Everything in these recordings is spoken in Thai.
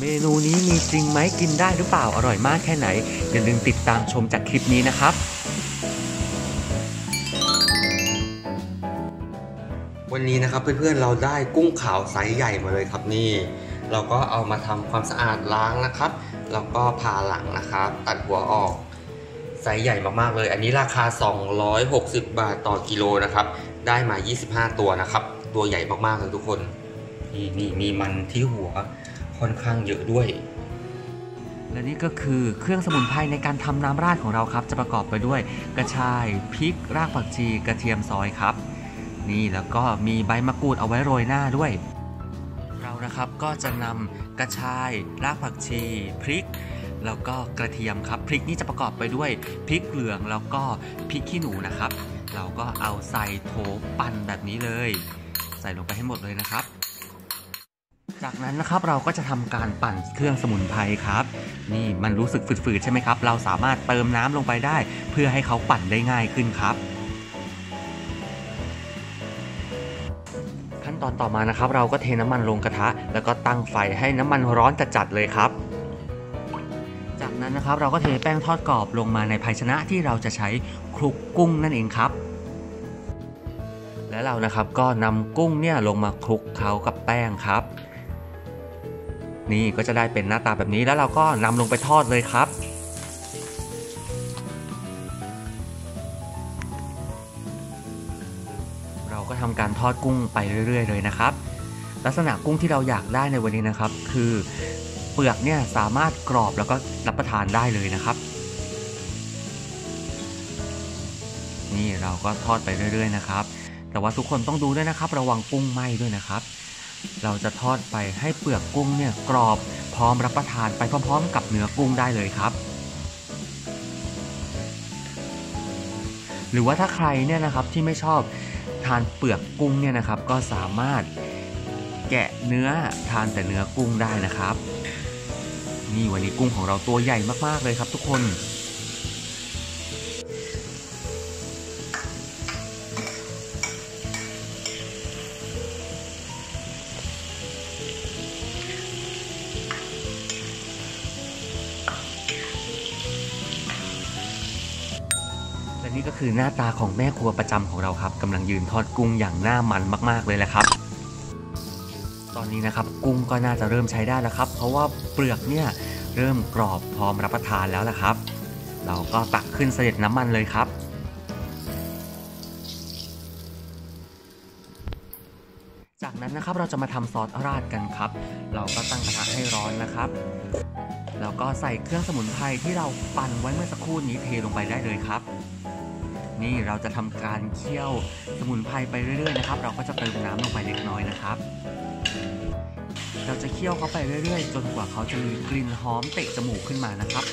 เมนูนี้มีจริงไหมกินได้หรือเปล่าอร่อยมากแค่ไหน อย่าลืมติดตามชมจากคลิปนี้นะครับ วันนี้นะครับเพื่อนๆเราได้กุ้งขาวไซส์ใหญ่มาเลยครับนี่ เราก็เอามาทำความสะอาดล้างนะครับ แล้วก็ผ่าหลังนะครับ ตัดหัวออกไซส์ใหญ่มากๆเลย อันนี้ราคา 260 บาทต่อกิโลนะครับ ได้มา 25 ตัวนะครับ ตัวใหญ่มากๆเลยทุกคน นี่นี่มีมันที่หัว ค่อนข้างเยอะด้วย และนี่ก็คือเครื่องสมุนไพรในการทำน้ำราดของเราครับ จะประกอบไปด้วยกระชายพริก รากผักชี กระเทียมซอยครับ นี่แล้วก็มีใบมะกรูดเอาไว้โรยหน้าด้วย เรานะครับก็จะนำกระชาย รากผักชี พริกแล้วก็กระเทียมครับพริกนี่จะประกอบไปด้วยพริกเหลืองแล้วก็พริกขี้หนูนะครับ เราก็เอาใส่โถปั่นแบบนี้เลย ใส่ลงไปให้หมดเลยนะครับ จากนั้นนะครับเราก็จะทำการปั่นเครื่องสมุนไพรครับ นี่มันรู้สึกฝืดๆใช่ไหมครับ เราสามารถเติมน้ำลงไปได้ เพื่อให้เขาปั่นได้ง่ายขึ้นครับ ขั้นตอนต่อมานะครับ เราก็เทน้ำมันลงกระทะ แล้วก็ตั้งไฟให้น้ำมันร้อนจัดๆเลยครับ จากนั้นนะครับเราก็เทแป้งทอดกรอบลงมาในภาชนะที่เราจะใช้คลุกกุ้งนั่นเองครับและเรานะครับก็นำกุ้งเนี่ยลงมาคลุกเคล้ากับแป้งครับ นี่ก็จะได้เป็นหน้าตาแบบนี้แล้วเราก็นำลงไปทอดเลยครับ เราก็ทำการทอดกุ้งไปเรื่อย ๆ เลยนะครับ ลักษณะกุ้งที่เราอยากได้ในวันนี้นะครับ คือเปลือกเนี่ยสามารถกรอบแล้วก็รับประทานได้เลยนะครับ นี่เราก็ทอดไปเรื่อย ๆ นะครับ แต่ว่าทุกคนต้องดูด้วยนะครับ ระวังกุ้งไหม้ด้วยนะครับ เราจะทอดไปให้เปลือกกุ้งเนี่ยกรอบ พร้อมรับประทานไปพร้อม ๆ กับเนื้อกุ้งได้เลยครับ หรือว่าถ้าใครเนี่ยนะครับที่ไม่ชอบทานเปลือกกุ้งเนี่ยนะครับก็สามารถแกะเนื้อทานแต่เนื้อกุ้งได้นะครับ นี่วันนี้กุ้งของเราตัวใหญ่มากๆเลยครับทุกคน และนี่ก็คือหน้าตาของแม่ครัวประจำของเราครับกำลังยืนทอดกุ้งอย่างหน้ามันมาก ๆ เลยแหละครับ ตอนนี้นะครับกุ้งก็น่าจะเริ่มใช้ได้แล้วครับ เพราะว่าเปลือกเนี่ยเริ่มกรอบพร้อมรับประทานแล้วละครับ เราก็ตักขึ้นเสด็จน้ำมันเลยครับจากนั้นนะครับเราจะมาทำซอสราดกันครับ เราก็ตั้งกระทะให้ร้อนนะครับ แล้วก็ใส่เครื่องสมุนไพรที่เราปั่นไว้เมื่อสักครู่นี้เทลงไปได้เลยครับ นี่เราจะทำการเคี่ยวสมุนไพรไปเรื่อยๆนะครับ เราก็จะเติมน้ำลงไปเล็กน้อยนะครับ เราจะเคี่ยวเขาไปเรื่อยๆ จนกว่าเขาจะมีกลิ่นหอมเตะจมูกขึ้นมานะครับ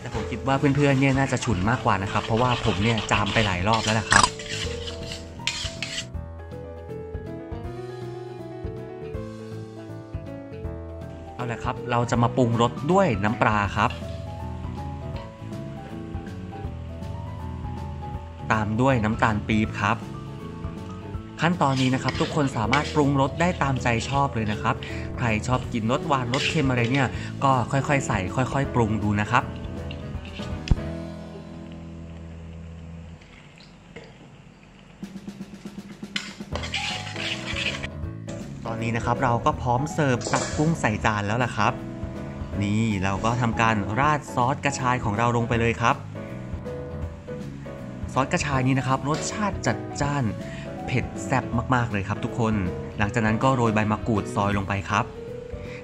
แต่ผมคิดว่าเพื่อนๆเนี่ยน่าจะฉุนมากกว่านะครับ เพราะว่าผมเนี่ยจามไปหลายรอบแล้วนะครับเอาละครับ เราจะมาปรุงรสด้วยน้ำปลาครับ ตามด้วยน้ำตาลปี๊บครับ ขั้นตอนนี้นะครับทุกคนสามารถปรุงรสได้ตามใจชอบเลยนะครับ ใครชอบกินรสหวานรสเค็มอะไรเนี่ย ก็ค่อยๆใส่ค่อย ๆ ปรุงดูนะครับตอนนี้นะครับเราก็พร้อมเสิร์ฟตักกุ้งใส่จานแล้วล่ะครับ นี่เราก็ทำการราดซอสกระชายของเราลงไปเลยครับ ซอสกระชายนี้นะครับรสชาติจัดจ้าน เผ็ดแซ่บมากๆเลยครับทุกคน หลังจากนั้นก็โรยใบมะกรูดซอยลงไปครับ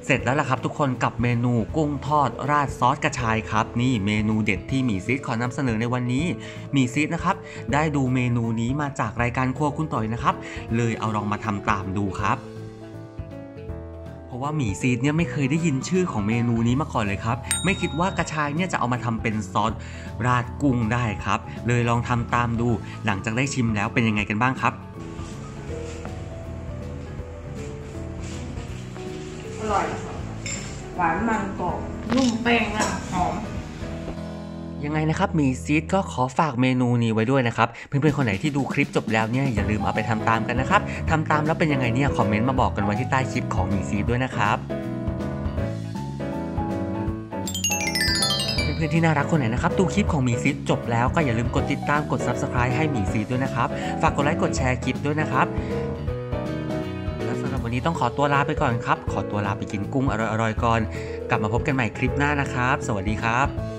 เสร็จแล้วล่ะครับทุกคนกับเมนูกุ้งทอดราดซอสกระชายครับ นี่เมนูเด็ดที่หมีซีดขอนำเสนอในวันนี้หมีซีดนะครับ ได้ดูเมนูนี้มาจากรายการครัวคุณต่อยนะครับ เลยเอาลองมาทำตามดูครับ เพราะว่าหมีซีดเนี่ยไม่เคยได้ยินชื่อของเมนูนี้มาก่อนเลยครับ ไม่คิดว่ากระชายเนี่ยจะเอามาทำเป็นซอสราดกุ้งได้ครับ เลยลองทำตามดู หลังจากได้ชิมแล้วเป็นยังไงกันบ้างครับ อร่อย หวานมันกรอบนุ่มแป้งอะหอม ยังไงนะครับมีซีดก็ขอฝากเมนูนี้ไว้ด้วยนะครับเพื่อนๆคนไหนที่ดูคลิปจบแล้วเนี่ยอย่าลืมเอาไปทำตามกันนะครับทำตามแล้วเป็นยังไงเนี่ยคอมเมนต์มาบอกกันไว้ที่ใต้คลิปของมีซีดด้วยนะครับเพื่อนๆที่น่ารักคนไหนนะครับดูคลิปของหมีซีดจบแล้วก็อย่าลืมกดติดตามกด subscribe ให้หมีซีดด้วยนะครับ ฝากกดไลค์กดแชร์คลิปด้วยนะครับและสำหรับวันนี้ต้องขอตัวลาไปก่อนครับ ขอตัวลาไปกินกุ้งอร่อยๆก่อน กลับมาพบกันใหม่คลิปหน้านะครับ สวัสดีครับ